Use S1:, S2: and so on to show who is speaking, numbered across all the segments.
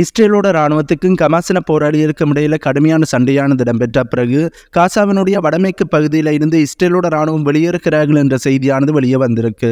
S1: இஸ்ரேலோட ராணுவத்துக்கும் கமாசன போராளிகளுக்கும் இடையில கடுமையான சண்டையானது இடம்பெற்ற பிறகு காசாவினுடைய வடமேற்கு பகுதியில் இருந்து இஸ்ரேலோட ராணுவம் வெளியேறுகிறார்கள் என்ற செய்தியானது வெளியே வந்திருக்கு.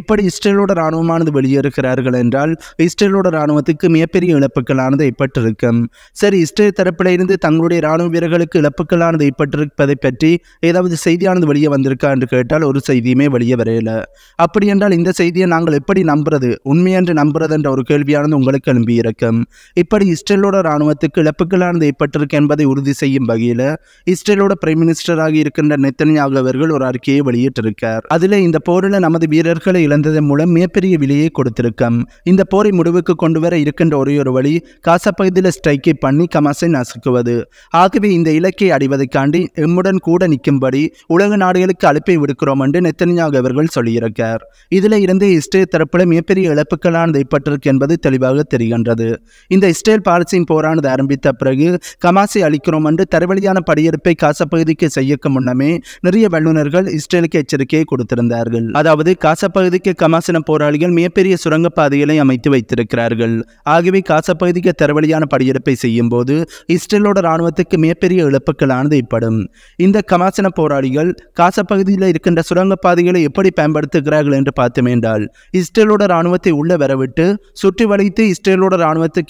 S1: இப்படி இஸ்ரேலோட ராணுவமானது வெளியேறுகிறார்கள் என்றால் இஸ்ரேலோட ராணுவத்துக்கு மிகப்பெரிய இழப்புகளானது ஏற்பட்டிருக்கும். சரி இஸ்ரேல் தரப்பில் இருந்து தங்களுடைய ராணுவ வீரர்களுக்கு இழப்புகளானது ஏற்பட்டிருப்பதை பற்றி ஏதாவது செய்தியானது வெளியே வந்திருக்கா என்று கேட்டால் ஒரு செய்தியுமே வெளியே வரையல அப்படி என்றால் இந்த செய்தியை நாங்கள் எப்படி நம்புறது? உண்மையென்று நம்புறது என்ற ஒரு கேள்வியானது உங்களுக்கு எழும்பியிருக்கும். இப்படி இஸ்ரேலோட ராணுவத்துக்கு இழப்புகளானது ஏற்பட்டிருக்கு என்பதை உறுதி செய்யும் வகையில் இஸ்ரேலோட பிரைம் மினிஸ்டராக இருக்கின்ற நெத்தனியாக அவர்கள் ஒரு அறிக்கையை வெளியிட்டிருக்கார். அதில் இந்த போரில் நமது வீரர்களை இழந்ததன் மூலம் மிகப்பெரிய விலையை கொடுத்திருக்கோம். இந்த போரை முடிவுக்கு கொண்டு வர இருக்கின்ற ஒரே ஒரு வழி காசா பகுதியில் ஸ்ட்ரைக்கை பண்ணி கமாசை நசுக்குவது. ஆகவே இந்த இலக்கை அடைவதைக்காண்டி எம்முடன் கூட நிற்கும்படி உலக நாடுகளுக்கு அழைப்பை விடுக்கிறோம் என்று நெத்தனியாக அவர்கள் சொல்லியிருக்கார். இதில் இருந்து இஸ்ரேல் தரப்பில் மிகப்பெரிய இழப்புகளானது ஏற்பட்டிருக்கு என்பது தெளிவாக தெரிகின்றது. இந்த இஸ்ரேல் பாலஸ்தீன் போரானது ஆரம்பித்த பிறகு கமாசை அளிக்கிறோம் என்று தரவழியான படியெடுப்பை காசா பகுதிக்கு செய்யக்க முன்னமே நிறைய வல்லுநர்கள் இஸ்ரேலுக்கு எச்சரிக்கையை கொடுத்திருந்தார்கள். அதாவது காசா பகுதிக்கு கமாசின போராளிகள் மிகப்பெரிய சுரங்கப்பாதைகளை அமைத்து வைத்திருக்கிறார்கள். ஆகவே காசா பகுதிக்கு தரவழியான படியெடுப்பை செய்யும் போது இஸ்ரேலோட ராணுவத்துக்கு மிகப்பெரிய இழப்புகளானது ஏற்படும். இந்த கமாசன போராளிகள் காசா பகுதியில் இருக்கின்ற சுரங்கப்பாதைகளை எப்படி பயன்படுத்துகிறார்கள் என்று பார்த்துமேண்டால் இஸ்ரேலோட ராணுவத்தை உள்ள வரவிட்டு சுற்றி வளைத்து இஸ்ரேலோட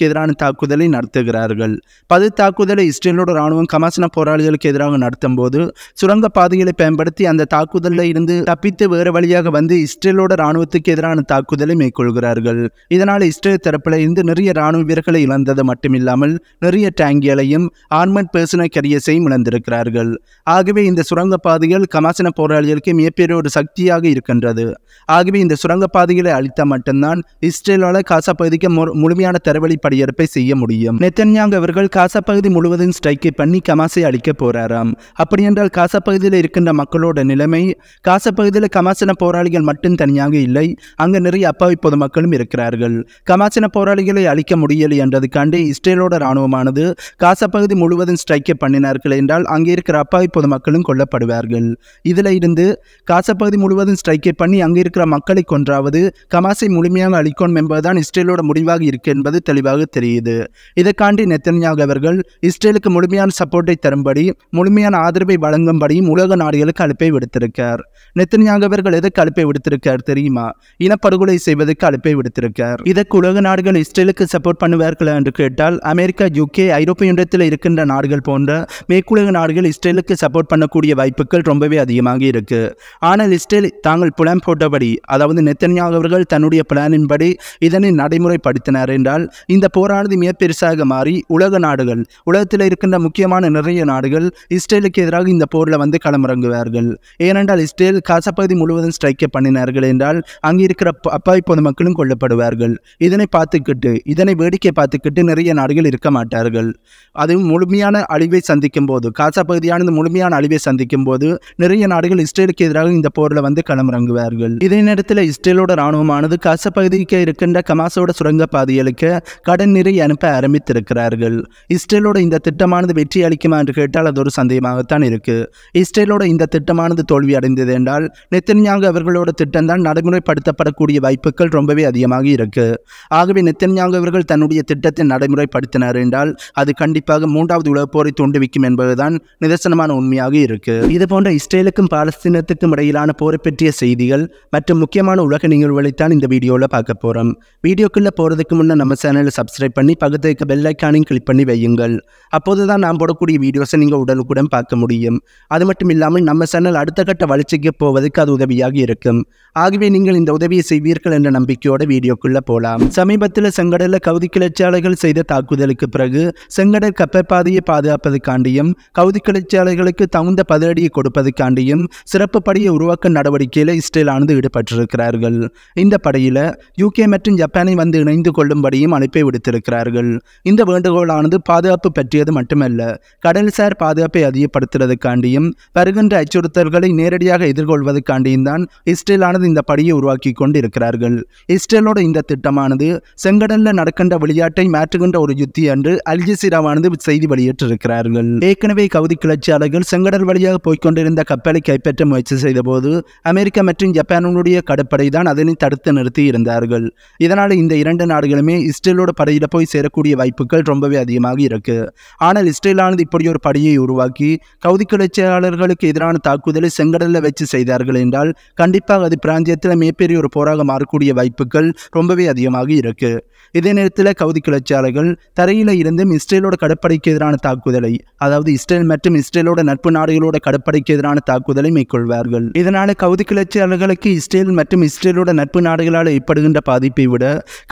S1: இஸ்ரேலுக்கு எதிரான தாக்குதலை நடத்துகிறார்கள். பது தாக்குதலை இஸ்ரேலோட ராணுவம் கமாசன போராளிகளுக்கு எதிராக நடத்தும் போது சுரங்க பாதைகளை பயன்படுத்தி அந்த தாக்குதலில் இருந்து தப்பித்து வேறு வழியாக வந்து இஸ்ரேலோட ராணுவத்துக்கு எதிரான தாக்குதலை மேற்கொள்கிறார்கள். இதனால் இஸ்ரேல் தரப்பில் இருந்து நிறைய ராணுவ வீரர்களை இழந்தது மட்டுமில்லாமல் நிறைய டேங்கிகளையும் ஆர்மட் பர்சனல் கரியஸையும் இழந்திருக்கிறார்கள். ஆகவே இந்த சுரங்க பாதைகள் கமாசன போராளிகளுக்கு மிகப்பெரிய ஒரு சக்தியாக இருக்கின்றது. ஆகவே இந்த சுரங்க பாதைகளை அழித்தால் மட்டும்தான் இஸ்ரேலால காசா பகுதிக்கு முழுமையான தரவழி படியெடுப்பை செய்ய முடியும். நெத்தன்யாங் அவர்கள் காசா பகுதி முழுவதும் ஸ்ட்ரைக்கை பண்ணி கமாசை அளிக்க போறாராம். அப்படி என்றால் காசா பகுதியில் இருக்கின்ற மக்களோட நிலைமை காசா பகுதியில் கமாசன போராளிகள் மட்டும் தனியாக இல்லை அங்கு நிறைய அப்பாவி பொதுமக்களும் இருக்கிறார்கள். கமாசன போராளிகளை அழிக்க முடியலை என்றதுக்காண்டி இஸ்ரேலோட ராணுவமானது காசா பகுதி முழுவதும் ஸ்ட்ரைக்கை பண்ணினார்கள் என்றால் அங்கே இருக்கிற அப்பாவி பொதுமக்களும் கொல்லப்படுவார்கள். இதில் இருந்து காசா பகுதி முழுவதும் ஸ்ட்ரைக்கை பண்ணி அங்கே இருக்கிற மக்களை கொன்றாவது கமாசை முழுமையாக அழிக்கணும் என்பதுதான் இஸ்ரேலோட முடிவாக இருக்கு என்பது தெளிவாக தெரியுது. இதற்காண்டி நெத்தன்யாக அவர்கள் இஸ்ரேலுக்கு முழுமையான சப்போர்ட்டை தரும்படி முழுமையான ஆதரவை வழங்கும்படியும் உலக நாடுகளுக்கு அழைப்பை விடுத்திருக்கார். நெத்தன்யாக அவர்கள் எதற்கு அழைப்பை விடுத்திருக்கார் தெரியுமா? இனப்படுகொலை செய்வதற்கு அழைப்பை விடுத்திருக்கார். இதற்கு உலக நாடுகள் இஸ்ரேலுக்கு சப்போர்ட் பண்ணுவார்களா என்று கேட்டால் அமெரிக்கா யுகே ஐரோப்பிய ஒன்றியத்தில் இருக்கின்ற நாடுகள் போன்ற மேற்குலக நாடுகள் இஸ்ரேலுக்கு சப்போர்ட் பண்ணக்கூடிய வாய்ப்புகள் ரொம்பவே அதிகமாக இருக்கு. ஆனால் இஸ்ரேல் தாங்கள் புலம் போட்டபடி அதாவது நெத்தன்யாக அவர்கள் தன்னுடைய பிளானின்படி இதனை நடைமுறைப்படுத்தினார் என்றால் இந்த போரானது மிக பெருசாக மாறி உலக நாடுகள் உலகத்தில் இருக்கின்ற முக்கியமான நிறைய நாடுகள் இஸ்ரேலுக்கு எதிராக இந்த போரில் வந்து களமிறங்குவார்கள். ஏனென்றால் இஸ்ரேல் காசப்பகுதி முழுவதும் ஸ்ட்ரைக்கை பண்ணினார்கள் என்றால் அங்கே இருக்கிற ப- அப்பாவி பொதுமக்களும் கொல்லப்படுவார்கள். இதனை பார்த்துக்கிட்டு இதனை வேடிக்கை பார்த்துக்கிட்டு நிறைய நாடுகள் இருக்க மாட்டார்கள். அதுவும் முழுமையான அழிவை சந்திக்கும் போது காசா பகுதியானது முழுமையான அழிவை சந்திக்கும் போது நிறைய நாடுகள் இஸ்ரேலுக்கு எதிராக இந்த போரில் வந்து களமிறங்குவார்கள். இதே நேரத்தில் இஸ்ரேலோட ராணுவமானது காசா பகுதிக்கு இருக்கின்ற கமாசோட சுரங்க பாதைகளுக்கு கடன் நிறை அனுப்ப ஆரம்பித்திருக்கிறார்கள். இஸ்ரேலோட இந்த திட்டமானது வெற்றி அளிக்குமா என்று கேட்டால் அது ஒரு சந்தேகமாகத்தான் இருக்கு. இஸ்ரேலோட இந்த திட்டமானது தோல்வி அடைந்தது என்றால் நெத்தன்யாங்கு அவர்களோட திட்டம் தான் நடைமுறைப்படுத்தப்படக்கூடிய வாய்ப்புகள் ரொம்பவே அதிகமாக இருக்கு. ஆகவே நெத்தன்யாங்கு அவர்கள் தன்னுடைய திட்டத்தை நடைமுறைப்படுத்தினார் என்றால் அது கண்டிப்பாக மூன்றாவது உலகப் போரை தூண்டுவிக்கும் என்பதுதான் நிதர்சனமான உண்மையாக இருக்கு. இது போன்ற இஸ்ரேலுக்கும் பாலஸ்தீனத்துக்கும் இடையிலான போரை பற்றிய செய்திகள் மற்றும் முக்கியமான உலக நிகழ்வுகளைத்தான் இந்த வீடியோவில் பார்க்க போகிறோம் வீடியோக்குள்ளே போகிறதுக்கு முன்னே நம்ம சேனலை சப்ஸ்கிரைப் பண்ணி பக்கத்தில் இருக்க பெல் ஐக்கானையும் கிளிக் பண்ணி வையுங்கள். அப்போது தான் நான் போடக்கூடிய வீடியோஸை நீங்கள் உடனுக்குடன் பார்க்க முடியும். அது மட்டும் இல்லாமல் நம்ம சேனல் அடுத்த கட்ட வளர்ச்சிக்கு போவதற்கு அது உதவியாக இருக்கும். ஆகவே நீங்கள் இந்த உதவியை செய்வீர்கள் என்ற நம்பிக்கையோட வீடியோக்குள்ளே போகலாம் சமீபத்தில் செங்கடலில் கவுதி கிளர்ச்சியாளர்கள் செய்த தாக்குதலுக்கு பிறகு செங்கடல் கப்பற்பாதையை பாதுகாப்பதற்காண்டியும் கவுதி கிளர்ச்சியாளர்களுக்கு தகுந்த பதிலடியை கொடுப்பதற்காண்டியும் சிறப்பு படையை உருவாக்க நடவடிக்கையில் இஸ்ரேலானது ஈடுபட்டிருக்கிறார்கள். இந்த படையில் யூகே மற்றும் ஜப்பானை வந்து இணைந்து கொள்ளும்படியும் அழைப்பை விடுத்திருக்கிறார்கள் இந்த வேண்டுகோளானது பாதுகாப்பு பற்றியது மட்டுமல்ல கடல்சார் பாதுகாப்பை அதிகப்படுத்துவதற்காண்டியும் வருகின்ற அச்சுறுத்தல்களை நேரடியாக எதிர்கொள்வதற்காண்டியும் தான் இஸ்ரேலானது இந்த படியை உருவாக்கி கொண்டு இருக்கிறார்கள் இஸ்ரேலோட இந்த திட்டமானது செங்கடல்ல நடக்கின்ற விளையாட்டை மாற்றுகின்ற ஒரு யுத்தி என்று அல்ஜசீராவானது செய்தி வெளியிட்டிருக்கிறார்கள். ஏற்கனவே கவுதி கிளர்ச்சியாளர்கள் செங்கடல் வழியாக போய்கொண்டிருந்த கப்பலை கைப்பற்ற முயற்சி செய்தபோது அமெரிக்கா மற்றும் ஜப்பானுடைய கடற்படை தான் அதனை தடுத்து நிறுத்தி இருந்தார்கள் இதனால் இந்த இரண்டு நாடுகளுமே இஸ்ரேலோட படை படையில் போய் சேரக்கூடிய வாய்ப்புகள் ரொம்பவே அதிகமாக இருக்கு. ஆனால் இஸ்ரேலானது இப்படி ஒரு படியை உருவாக்கி கவுதி கிளர்ச்சியாளர்களுக்கு எதிரான தாக்குதலை செங்கடலில் வச்சு செய்தார்கள் என்றால் கண்டிப்பாக அது பிராந்தியத்தில் மிகப்பெரிய ஒரு போராக மாறக்கூடிய வாய்ப்புகள் ரொம்பவே அதிகமாக இருக்கு. இதே நேரத்தில் கவுதி கிளர்ச்சியாளர்கள் தரையில் இருந்தும் இஸ்ரேலோட கடற்படைக்கு எதிரான தாக்குதலை அதாவது இஸ்ரேல் மற்றும் இஸ்ரேலோட நட்பு நாடுகளோட கடற்படைக்கு எதிரான தாக்குதலை மேற்கொள்வார்கள். இதனால் கவுதி கிளர்ச்சியாளர்களுக்கு இஸ்ரேல் மற்றும் இஸ்ரேலோட நட்பு நாடுகளால் ஏற்படுகின்ற பாதிப்பை விட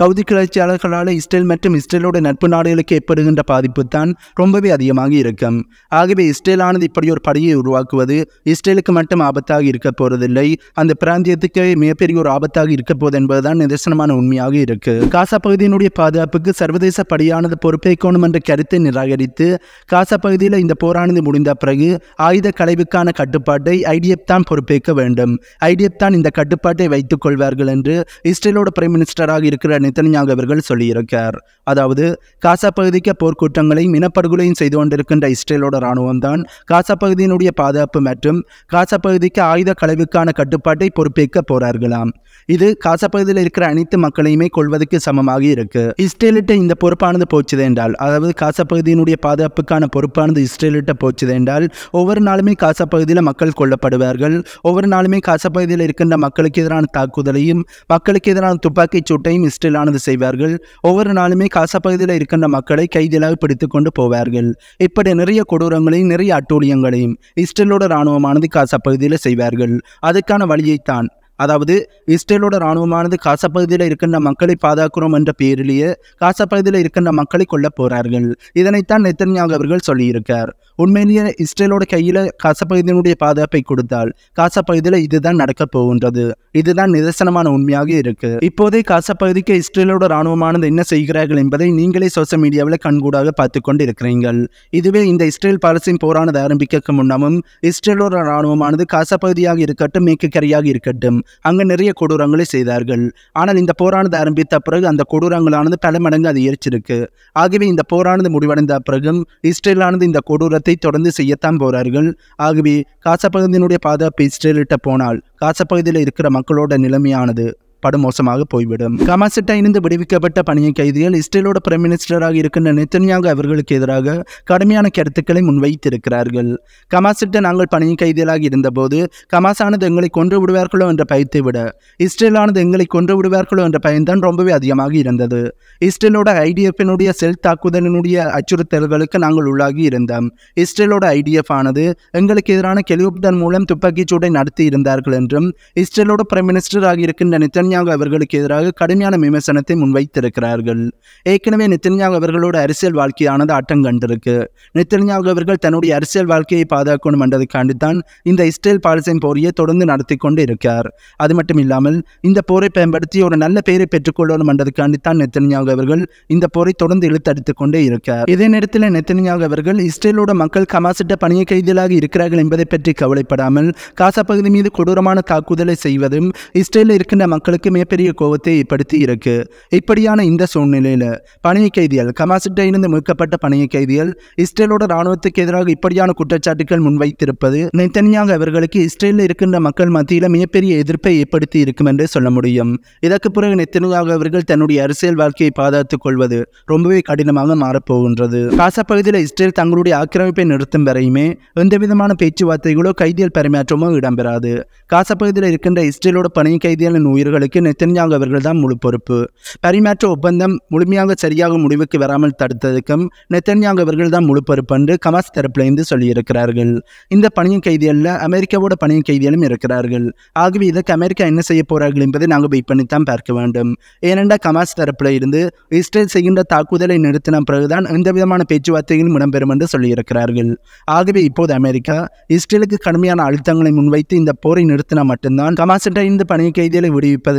S1: கவுதி கிளர்ச்சியாளர்களால் இஸ்ரேல் மற்றும் இஸ்ரேலோட நட்பு நாடுகளுக்கு ஏற்படுகின்ற பாதிப்பு தான் ரொம்பவே அதிகமாக இருக்கும். ஆகவே இஸ்ரேலானது இப்படி ஒரு படையை உருவாக்குவது இஸ்ரேலுக்கு மட்டும் ஆபத்தாக இருக்க போவதில்லை அந்த பிராந்தியத்துக்கு மிகப்பெரிய ஒரு ஆபத்தாக இருக்க போது என்பதுதான் நிதர்சனமான உண்மையாக இருக்கு. காசா பகுதியினுடைய பாதுகாப்புக்கு சர்வதேச படையானது பொறுப்பேற்கணும் என்ற கருத்தை நிராகரித்து காசா பகுதியில் இந்த போரானது முடிந்த பிறகு ஆயுத களைவுக்கான கட்டுப்பாட்டை ஐடிஎஃப் தான் பொறுப்பேற்க வேண்டும். ஐடிஎஃப் தான் இந்த கட்டுப்பாட்டை வைத்துக் கொள்வார்கள் என்று இஸ்ரேலோட பிரைம் மினிஸ்டராக இருக்கிற நித்தன்யாக் அவர்கள் சொல்லியிருக்கார். அதாவது காசா பகுதிக்கு போர்க்குற்றங்களையும் இனப்படுகொலையும் செய்து கொண்டிருக்கின்ற இஸ்ரேலோட இராணுவம் தான் காசா பகுதியினுடைய பாதுகாப்பு மற்றும் காசா பகுதிக்கு ஆயுத களைவுக்கான கட்டுப்பாட்டை பொறுப்பேற்க போறார்களாம். இது காசா பகுதியில் இருக்கிற அனைத்து மக்களையுமே கொள்வதற்கு சமமாக இருக்கு. இஸ்ரேலிட்ட இந்த பொறுப்பானது போச்சுது என்றால் அதாவது காசா பகுதியினுடைய பாதுகாப்புக்கான பொறுப்பானது இஸ்ரேலிட்ட போச்சுது என்றால் ஒவ்வொரு நாளுமே காசா பகுதியில் மக்கள் கொல்லப்படுவார்கள். ஒவ்வொரு நாளுமே காசா பகுதியில் இருக்கின்ற மக்களுக்கு எதிரான தாக்குதலையும் மக்களுக்கு எதிரான துப்பாக்கிச் சூட்டையும் இஸ்ரேலானது செய்வார்கள். ஒவ்வொரு நாளுமே காசா பகுதியில் இருக்கின்ற மக்களை கைதியாக பிடித்து கொண்டு போவார்கள். இப்படி நிறைய கொடூரங்களையும் நிறைய அட்டூழியங்களையும் இஸ்ரேலோட இராணுவமானது காசா பகுதியில் செய்வார்கள். அதுக்கான வழியைத்தான் அதாவது இஸ்ரேலோட இராணுவமானது காசா பகுதியில் இருக்கின்ற மக்களை பாதுகாக்கிறோம் என்ற பேரிலேயே காசா பகுதியில் இருக்கின்ற மக்களை கொல்ல போகிறார்கள் இதனைத்தான் நெத்தன்யாக அவர்கள் சொல்லியிருக்கார். உண்மையிலேயே இஸ்ரேலோட கையில் காசா பகுதியினுடைய பாதுகாப்பை கொடுத்தால் காசா பகுதியில் இதுதான் நடக்க போகின்றது. இதுதான் நிதர்சனமான உண்மையாக இருக்கு. இப்போதே காசா பகுதிக்கு இஸ்ரேலோட இராணுவமானது என்ன செய்கிறார்கள் என்பதை நீங்களே சோசியல் மீடியாவில் கண்கூடாக பார்த்து கொண்டு இருக்கிறீர்கள் இதுவே இந்த இஸ்ரேல் பாலஸ்தீன் போரானது ஆரம்பிக்க முன்னமும் இஸ்ரேலோட இராணுவமானது காசா பகுதியாக இருக்கட்டும் மேற்கு கரையாக இருக்கட்டும் அங்கு நிறைய கொடூரங்களை செய்தார்கள். ஆனால் இந்த போரானது ஆரம்பித்த பிறகு அந்த கொடூரங்களானது பல மடங்கு அதிகரிச்சிருக்கு ஆகவே இந்த போரானது முடிவடைந்த பிறகும் இஸ்ரேலானது இந்த கொடூரத்தை தொடர்ந்து செய்யத்தான் போறார்கள். ஆகவே காசா பகுதியினுடைய பாதுகாப்பு இஸ்ரேலிட்ட போனால் காசா பகுதியில் இருக்கிற மக்களோட நிலைமையானது. படுமோசமாக போய்விடும். கமாசிட்டா இருந்து விடுவிக்கப்பட்ட பணிய கைதிகள் இஸ்ரேலோட பிரைம் மினிஸ்டராக இருக்கின்ற நெத்தன்யாகு அவர்களுக்கு எதிராக கடுமையான கருத்துக்களை முன்வைத்திருக்கிறார்கள். கமாசிட்ட நாங்கள் பணிய கைதிகளாக இருந்தபோது கமாசானது எங்களை கொன்று விடுவார்களோ என்ற பயத்தை விட இஸ்ரேலானது எங்களை கொன்று விடுவார்களோ என்ற பயன்தான் ரொம்பவே அதிகமாக இருந்தது. இஸ்ரேலோட ஐடிஎஃபினுடைய செல் தாக்குதலினுடைய அச்சுறுத்தல்களுக்கு நாங்கள் உள்ளாகி இருந்தோம். இஸ்ரேலோட ஐடிஎஃப் ஆனது எங்களுக்கு எதிரான கெலிகாப்டர் மூலம் துப்பாக்கிச் சூட்டை நடத்தி இருந்தார்கள் என்றும் இஸ்ரேலோட பிரைம் மினிஸ்டராக இருக்கின்ற நித்தன் நெத்தன்யாகு அவர்களுக்கு எதிராக கடுமையான விமர்சனத்தை முன்வைத்திருக்கிறார்கள். ஏற்கனவே நெத்தன்யாகு அவர்களோட அரசியல் வாழ்க்கையானது ஆட்டம் கண்டிருக்கு. நெத்தன்யாகு அவர்கள் தன்னுடைய அரசியல் வாழ்க்கையை பாதுகாக்கணும் என்றதுக்காண்டி தான் இந்த இஸ்ரேல் பாலஸ்தீன் போரையை தொடர்ந்து நடத்தி கொண்டு இருக்கார். அது மட்டும் இல்லாமல் இந்த போரை பயன்படுத்தி ஒரு நல்ல பெயரை பெற்றுக்கொள்ளணும் என்றதுக்காண்டி தான் நெத்தன்யாகு அவர்கள் இந்த போரை தொடர்ந்து இழுத்தடித்துக் கொண்டே இருக்கார். இதே நேரத்தில் நெத்தன்யாகு அவர்கள் இஸ்ரேலோட மக்கள் கமாசிட்ட பணிய கைதிகளாக இருக்கிறார்கள் என்பதை பற்றி கவலைப்படாமல் காசா பகுதி மீது கொடூரமான தாக்குதலை செய்வதும் இஸ்ரேலில் இருக்கின்ற மக்களுக்கு அவர்களுக்கு மிகப்பெரிய கோபத்தை ஏற்படுத்தி இருக்கு. இப்படியான இந்த சூழ்நிலையில் பணிய கைதிகள் கமாசிட்டிலிருந்து மீட்கப்பட்ட பணிய கைதிகள் இஸ்ரேலோட ராணுவத்துக்கு எதிராக இப்படியான குற்றச்சாட்டுகள் முன்வைத்திருப்பது நெத்தனியாக அவர்களுக்கு இஸ்ரேலில் இருக்கின்ற மக்கள் மத்தியில் மிகப்பெரிய எதிர்ப்பை ஏற்படுத்தி இருக்கும் என்று சொல்ல முடியும். இதற்கு பிறகு நெத்தனியாக அவர்கள் தன்னுடைய அரசியல் வாழ்க்கையை பாதுகாத்துக் கொள்வது ரொம்பவே கடினமாக மாறப்போகின்றது. காசா பகுதியில் இஸ்ரேல் தங்களுடைய ஆக்கிரமிப்பை நிறுத்தும் வரையுமே எந்தவிதமான பேச்சுவார்த்தைகளோ கைதிகள் பரிமாற்றமோ இடம்பெறாது. காசா பகுதியில் இருக்கின்ற இஸ்ரேலோட பணி கைதிகளின் உயிர்களுக்கு நெத்தன்யாகு அவர்கள் தான் முழு பொறுப்பு. பரிமாற்ற ஒப்பந்தம் முழுமையாக சரியாக முடிவுக்கு வராமல் தடுத்ததுக்கும் நெத்தன்யாகு அவர்கள் தான் முழு பொறுப்பு என்று கமாஸ் தரப்பிலிருந்து சொல்லியிருக்கிறார்கள். இந்த பணியின் கைதிகளில் அமெரிக்காவோட பணியின் கைதிகளும் இருக்கிறார்கள். ஆகவே இதற்கு அமெரிக்கா என்ன செய்ய போறார்கள் என்பதை நாங்கள் வெயிட் பண்ணித்தான் பார்க்க வேண்டும். ஏனென்றால் கமாஸ் தரப்பில் இருந்து இஸ்ரேல் செய்கின்ற தாக்குதலை நிறுத்தின பிறகுதான் எந்த விதமான பேச்சுவார்த்தைகளும் இடம்பெறும் என்று சொல்லியிருக்கிறார்கள். ஆகவே இப்போது அமெரிக்கா இஸ்ரேலுக்கு கடுமையான அழுத்தங்களை முன்வைத்து இந்த போரை நிறுத்தினா மட்டும்தான் கமாசிட்ட இந்த பணிய கைதிகளை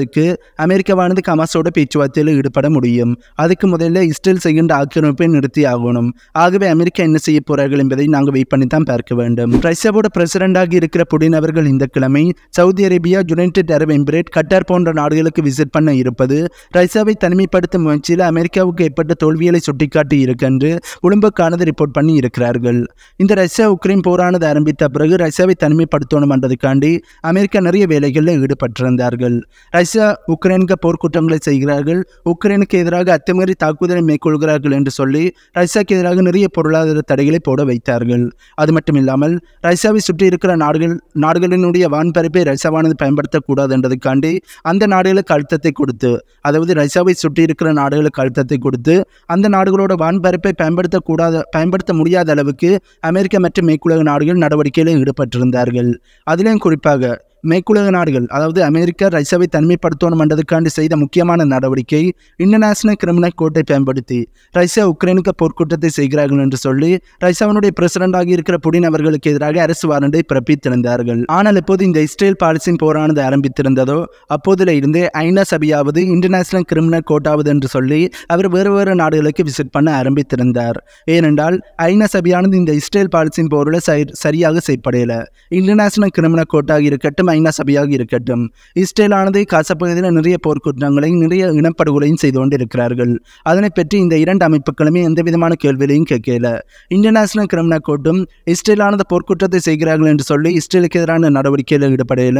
S1: செய்வதற்கு அமெரிக்காவானது கமாஸோட பேச்சுவார்த்தையில் ஈடுபட முடியும். அதுக்கு முதல்ல இஸ்ரேல் செய்கின்ற ஆக்கிரமிப்பை நிறுத்தி ஆகணும். ஆகவே அமெரிக்கா என்ன செய்ய போறார்கள் என்பதை நாங்கள் வெயிட் பண்ணி தான் பார்க்க வேண்டும். ரஷ்யாவோட பிரசிடண்டாக இருக்கிற புடின் அவர்கள் இந்த கிழமை Saudi Arabia United Arab Emirate Qatar போன்ற நாடுகளுக்கு விசிட் பண்ண இருப்பது ரஷ்யாவை தனிமைப்படுத்தும் முயற்சியில் அமெரிக்காவுக்கு ஏற்பட்ட தோல்விகளை சுட்டிக்காட்டி இருக்கென்று உடம்புக்கானது ரிப்போர்ட் பண்ணி இருக்கிறார்கள். இந்த ரஷ்யா உக்ரைன் போரானது ஆரம்பித்த பிறகு ரஷ்யாவை தனிமைப்படுத்தணும் என்றதுக்காண்டி அமெரிக்கா நிறைய வேலைகளில் ஈடுபட்டிருந்தார்கள். ரஷ்யா ரஷ்யா உக்ரைனுக்கு போர்க்குற்றங்களை செய்கிறார்கள். உக்ரைனுக்கு எதிராக அத்துமீறி தாக்குதலை மேற்கொள்கிறார்கள் என்று சொல்லி ரஷ்யாவுக்கு எதிராக நிறைய பொருளாதார தடைகளை போட வைத்தார்கள். அது மட்டும் இல்லாமல் ரஷ்யாவை சுற்றி இருக்கிற நாடுகள் நாடுகளினுடைய வான்பரப்பை ரஷ்யாவானது பயன்படுத்தக்கூடாது என்றதுக்காண்டி அந்த நாடுகளுக்கு அழுத்தத்தை கொடுத்து அதாவது ரஷ்யாவை சுற்றி இருக்கிற நாடுகளுக்கு அழுத்தத்தை கொடுத்து அந்த நாடுகளோட வான்பரப்பை பயன்படுத்தக்கூடாத பயன்படுத்த முடியாத அளவுக்கு அமெரிக்கா மற்றும் மேற்குலக நாடுகள் நடவடிக்கையில் ஈடுபட்டிருந்தார்கள். அதிலும் குறிப்பாக மேற்குலக நாடுகள் அதாவது அமெரிக்கா ரஷ்யாவை தனிமைப்படுத்தணும் என்றதுக்காண்டு செய்த முக்கியமான நடவடிக்கை இன்டர்நேஷனல் கிரிமினல் கோர்ட்டை பயன்படுத்தி ரஷ்யா உக்ரைனுக்கு போர்க்குற்றத்தை செய்கிறார்கள் என்று சொல்லி ரஷ்யாவினுடைய பிரசிடண்டாக இருக்கிற புடின் அவர்களுக்கு எதிராக அரசு வாரண்டை பிறப்பித்திருந்தார்கள். ஆனால் இப்போது இந்த இஸ்ரேல் பாலிசின் போரானது ஆரம்பித்திருந்ததோ அப்போதில் இருந்து ஐநா சபையாவது இன்டர்நேஷனல் கிரிமினல் கோர்ட்டாவது என்று சொல்லி அவர் வேறு வேறு நாடுகளுக்கு விசிட் பண்ண ஆரம்பித்திருந்தார். ஏனென்றால் ஐநா சபையானது இந்த இஸ்ரேல் பாலிசின் போரில் சரியாக செய்யப்படையலை இன்டர்நேஷனல் கிரிமினல் கோர்ட்டாக இருக்கட்டும் ஐநா சபையாக இருக்கட்டும். இஸ்ரேலானது காசா பகுதியில் நிறைய போர்க்குற்றங்களையும் நிறைய இனப்படுகொலையும் செய்து கொண்டிருக்கிறார்கள். அதனை பற்றி இந்த இரண்டு அமைப்புகளுமே எந்த விதமான கேள்விகளையும் கேட்கல. இன்டர்நேஷனல் கிரிமினல் கோர்ட்டும் இஸ்ரேலானது போர்க்குற்றத்தை செய்கிறார்கள் என்று சொல்லி இஸ்ரேலுக்கு எதிரான நடவடிக்கையில் ஈடுபடையில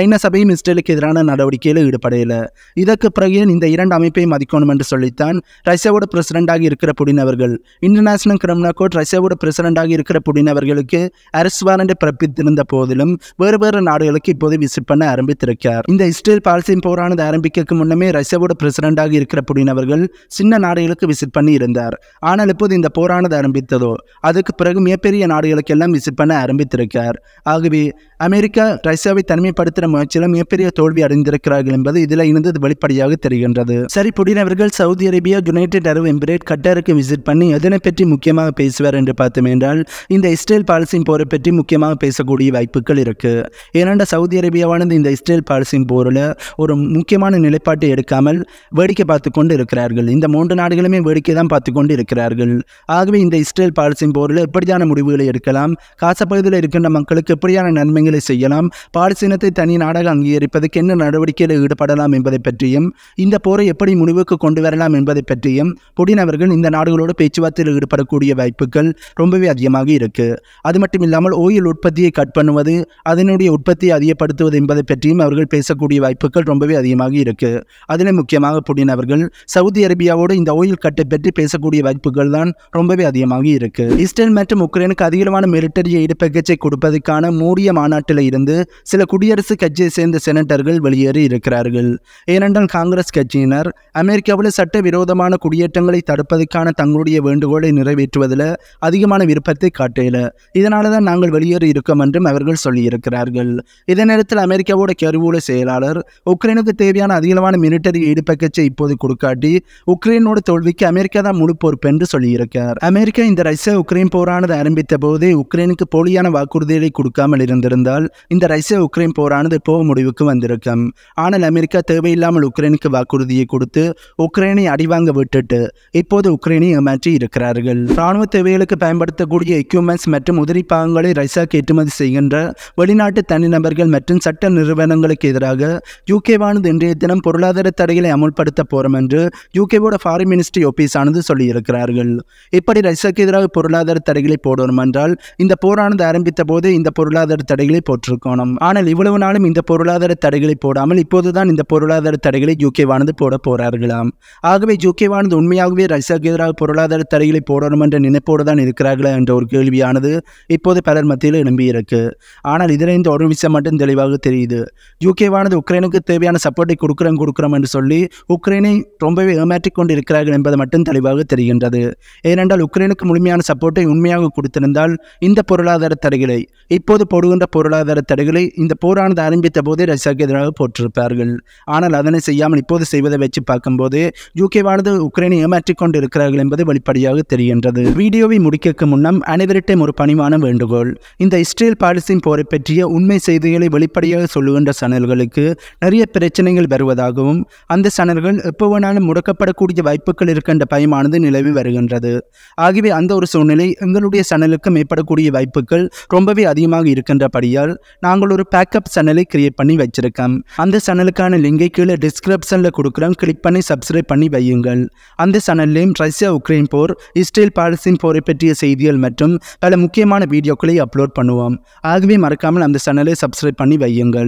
S1: ஐநா சபையும் இஸ்ரேலுக்கு எதிரான நடவடிக்கையில் ஈடுபடையில இதற்கு பிறகு இந்த இரண்டு அமைப்பையும் மதிக்கணும் என்று சொல்லித்தான் ரஷ்யாவோட பிரசிடண்டாக இருக்கிற புடின் அவர்கள். இன்டர்நேஷனல் கிரிமினல் கோர்ட் ரஷ்யாவோட பிரசிடண்டாக இருக்கிற புடின் அவர்களுக்கு அரசு வாரண்டை பிறப்பித்திருந்த போதிலும் வேறு வேறு நாடுகளுக்கு இப்போது விசிட் பண்ண ஆரம்பித்திருக்கிறார். இந்த இஸ்ரேல் பாலஸ்தீன் போரானது ஆரம்பிக்க முன்னமே ரஷ்யாவோட பிரசிடண்டாக இருக்கிற புடின் அவர்கள் சின்ன நாடுகளுக்கு விசிட் பண்ணி இருந்தார். ஆனால் இப்போது இந்த போரானது ஆரம்பித்ததோ அதுக்கு பிறகு மிகப்பெரிய நாடுகளுக்கெல்லாம் விசிட் பண்ண ஆரம்பித்திருக்கிறார். ஆகவே அமெரிக்கா ரஷ்யாவை தனிமைப்படுத்துகிற முயற்சியில் மிகப்பெரிய தோல்வி அடைந்திருக்கிறார்கள் என்பது இதில் இருந்து வெளிப்படையாக தெரிகின்றது. சரி புடின் அவர்கள் Saudi Arabia United Arab Emirate கட்டாருக்கு visit பண்ணி எதனை பற்றி முக்கியமாக பேசுவார் என்று பார்த்தோம் என்றால் இந்த இஸ்ரேல் பாலஸ்தீன் போரை பற்றி முக்கியமாக பேசக்கூடிய வாய்ப்புகள் இருக்கு. ஏனென்றால் சவுதி அரேபியாவானது இந்த இஸ்ரேல் பாலஸ்தீன் போரில் ஒரு முக்கியமான நிலைப்பாட்டை எடுக்காமல் வேடிக்கை பார்த்து கொண்டு இருக்கிறார்கள் இந்த மூன்று நாடுகளுமே வேடிக்கை தான் பார்த்து கொண்டு இருக்கிறார்கள் ஆகவே இந்த இஸ்ரேல் பாலஸ்தீன் போரில் எப்படியான முடிவுகளை எடுக்கலாம்? காசப்பகுதியில் இருக்கின்ற மக்களுக்கு எப்படியான நன்மைகள் செய்யலாம். பாலஸ்தீனத்தை தனி நாடாக அங்கீகரிப்பதற்கு என்ன நடவடிக்கையில் ஈடுபடலாம் என்பதை பற்றியும் இந்த போரை எப்படி முடிவுக்கு கொண்டு வரலாம் என்பதை பற்றியும் புடின் அவர்கள் இந்த நாடுகளோடு பேச்சுவார்த்தையில் ஈடுபடக்கூடிய வாய்ப்புகள் ரொம்பவே அதிகமாக இருக்கு. அது மட்டும் இல்லாமல் ஓயில் உற்பத்தியை கட் பண்ணுவது அதனுடைய உற்பத்தியை அதிகப்படுத்துவது என்பதை பற்றியும் அவர்கள் பேசக்கூடிய வாய்ப்புகள் ரொம்பவே அதிகமாக இருக்கு. அதில் முக்கியமாக புடின் அவர்கள் சவுதி அரேபியாவோடு இந்த ஓயில் கட்டை பற்றி பேசக்கூடிய வாய்ப்புகள் தான் ரொம்பவே அதிகமாக இருக்கு. இஸ்ரேல் மற்றும் உக்ரைனுக்கு அதிகமான மிலிட்டரி எய்டு கொடுப்பதற்கான மூடிய நாட்டில் இருந்து சில குடியரசு கட்சியை சேர்ந்த செனட்டர்கள் வெளியேறி இருக்கிறார்கள். ஏனென்றால் காங்கிரஸ் கட்சியினர் அமெரிக்காவில் சட்ட விரோதமான குடியேற்றங்களை தடுப்பதற்கான தங்களுடைய வேண்டுகோளை நிறைவேற்றுவதில் அதிகமான விருப்பத்தை காட்டல இதனால தான் நாங்கள் வெளியேறி இருக்கோம் என்றும் அவர்கள் சொல்லியிருக்கிறார்கள். இதே நேரத்தில் அமெரிக்காவோட கருவூல செயலாளர் உக்ரைனுக்கு தேவையான அதிகமான மிலிட்டரி ஈடுபக்கச்சை இப்போது கொடுக்காட்டி உக்ரைனோட தோல்விக்கு அமெரிக்கா தான் முழு பொறுப்பு என்று சொல்லியிருக்கார். அமெரிக்கா இந்த ரஷ்யா உக்ரைன் போரானது ஆரம்பித்த போதே உக்ரைனுக்கு போலியான வாக்குறுதிகளை கொடுக்காமல் இருந்திருந்தால் இந்த ரஷ்ய உக்ரைன் போரானது இப்போ முடிவுக்கு வந்திருக்கும். ஆனால் அமெரிக்கா தேவையில்லாமல் உக்ரைனுக்கு வாக்குறுதியை கொடுத்து உக்ரைனை அடிவாங்க விட்டுட்டு இப்போது உக்ரைனை ஏமாற்றி இருக்கிறார்கள். ராணுவ தேவைகளுக்கு பயன்படுத்தக்கூடிய எக்யூப்மெண்ட்ஸ் மற்றும் உதிரி பாகங்களை ரஷ்யாக்கு ஏற்றுமதி செய்கின்ற வெளிநாட்டு தனிநபர்கள் மற்றும் சட்ட நிறுவனங்களுக்கு எதிராக யூகேவானது இன்றைய தினம் பொருளாதார தடைகளை அமுல்படுத்த போறோம் என்று யூகேவோட ஃபாரின் மினிஸ்ட்ரி ஆபீஸ் ஆனது சொல்லியிருக்கிறார்கள். இப்படி ரஷ்யாவுக்கு எதிராக பொருளாதார தடைகளை போடணும் என்றால் இந்த போரானது ஆரம்பித்த போது இந்த பொருளாதார தடைகள் தடைகளை போட்டிருக்கணும். ஆனால் இவ்வளவு நாளும் இந்த பொருளாதார தடைகளை போடாமல் இப்போதுதான் இந்த பொருளாதார தடைகளை யூகேவானது போட போறார்களாம். ஆகவே யூகேவானது உண்மையாகவே ரஷ்யாவுக்கு எதிராக பொருளாதார தடைகளை போடணும் என்ற நினைப்போடு தான் இருக்கிறார்களா என்ற ஒரு கேள்வியானது இப்போது பலர் மத்தியில் எழும்பியிருக்கு ஆனால் இதில் இந்த ஒரு விஷயம் மட்டும் தெளிவாக தெரியுது. யூகேவானது உக்ரைனுக்கு தேவையான சப்போர்ட்டை கொடுக்குறோம் கொடுக்குறோம் என்று சொல்லி உக்ரைனை ரொம்பவே ஏமாற்றிக் கொண்டு இருக்கிறார்கள் என்பது மட்டும் தெளிவாக தெரிகின்றது. ஏனென்றால் உக்ரைனுக்கு முழுமையான சப்போர்ட்டை உண்மையாக கொடுத்திருந்தால் இந்த பொருளாதார தடைகளை இப்போது போடுகின்ற பொருளாதார தடைகளை இந்த போரானது ஆரம்பித்த போதே ரஷ்யாவுக்கு எதிராக போட்டிருப்பார்கள் ஆனால் அதனை செய்யாமல் இப்போது செய்வதை வச்சு பார்க்கும்போது யூகேவானது உக்ரைனை ஏமாற்றிக் கொண்டு இருக்கிறார்கள் என்பது வெளிப்படையாக தெரிகின்றது. வீடியோவை முடிக்க முன்னம் அனைவரிட்டையும் ஒரு பணிவான வேண்டுகோள். இந்த இஸ்ரேல் பாலிசின் போரை பற்றிய உண்மை செய்திகளை வெளிப்படையாக சொல்லுகின்ற சேனல்களுக்கு நிறைய பிரச்சனைகள் வருவதாகவும் அந்த சேனல்கள் எப்போ வேணாலும் முடக்கப்படக்கூடிய வாய்ப்புகள் இருக்கின்ற பயமானது நிலவி வருகின்றது. ஆகவே அந்த ஒரு சூழ்நிலை எங்களுடைய சேனலுக்கு மேற்படக்கூடிய வாய்ப்புகள் ரொம்பவே அதிகமாக இருக்கின்றபடி இருக்கின்றபடியால் நாங்கள் ஒரு பேக்கப் சேனலை கிரியேட் பண்ணி வச்சிருக்கோம் அந்த சேனலுக்கான லிங்கை கீழே டிஸ்கிரிப்ஷனில் கொடுக்குறோம். கிளிக் பண்ணி சப்ஸ்கிரைப் பண்ணி வையுங்கள். அந்த சேனல்லையும் ரஷ்யா உக்ரைன் போர் இஸ்ரேல் பாலஸ்தீன் போரை பற்றிய செய்திகள் மற்றும் பல முக்கியமான வீடியோக்களை அப்லோட் பண்ணுவோம். ஆகவே மறக்காமல் அந்த சேனலை சப்ஸ்கிரைப் பண்ணி வையுங்கள்.